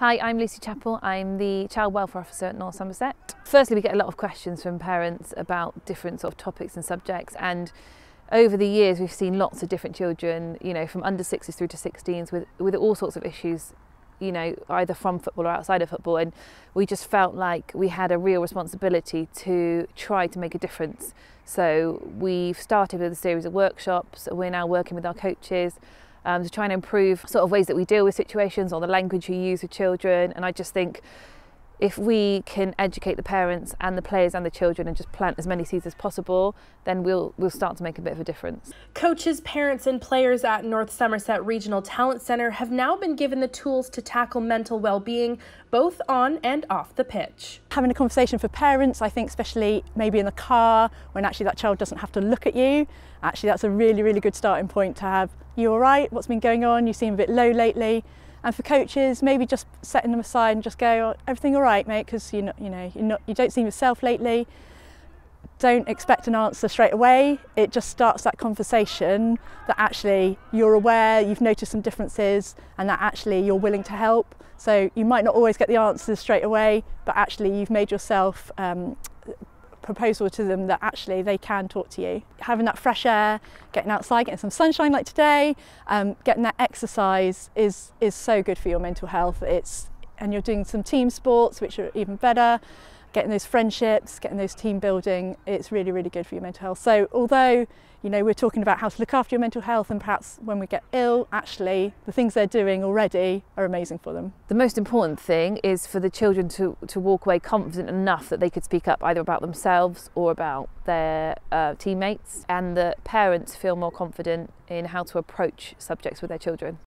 Hi, I'm Lucy Chappell. I'm the Child Welfare Officer at North Somerset. Firstly, we get a lot of questions from parents about different sort of topics and subjects and over the years we've seen lots of different children, you know, from under sixes through to 16s with, with all sorts of issues, you know, either from football or outside of football. And we just felt like we had a real responsibility to try to make a difference. So we've started with a series of workshops. We're now working with our coaches um, to try and improve sort of ways that we deal with situations or the language we use with children. And I just think if we can educate the parents and the players and the children and just plant as many seeds as possible, then we'll we'll start to make a bit of a difference. Coaches, parents, and players at North Somerset Regional Talent Center have now been given the tools to tackle mental well-being both on and off the pitch. Having a conversation for parents, I think especially maybe in the car when actually that child doesn't have to look at you, actually that's a really really good starting point to have you all right? What's been going on? You seem a bit low lately. And for coaches, maybe just setting them aside and just go, oh, everything all right, mate, because you know, you know, you're not, you don't seem yourself lately. Don't expect an answer straight away. It just starts that conversation that actually you're aware, you've noticed some differences, and that actually you're willing to help. So you might not always get the answers straight away, but actually you've made yourself um, proposal to them that actually they can talk to you. Having that fresh air, getting outside, getting some sunshine like today, um, getting that exercise is, is so good for your mental health. It's, and you're doing some team sports, which are even better getting those friendships, getting those team building, it's really, really good for your mental health. So although, you know, we're talking about how to look after your mental health and perhaps when we get ill, actually the things they're doing already are amazing for them. The most important thing is for the children to, to walk away confident enough that they could speak up either about themselves or about their uh, teammates and that parents feel more confident in how to approach subjects with their children.